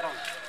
patrón.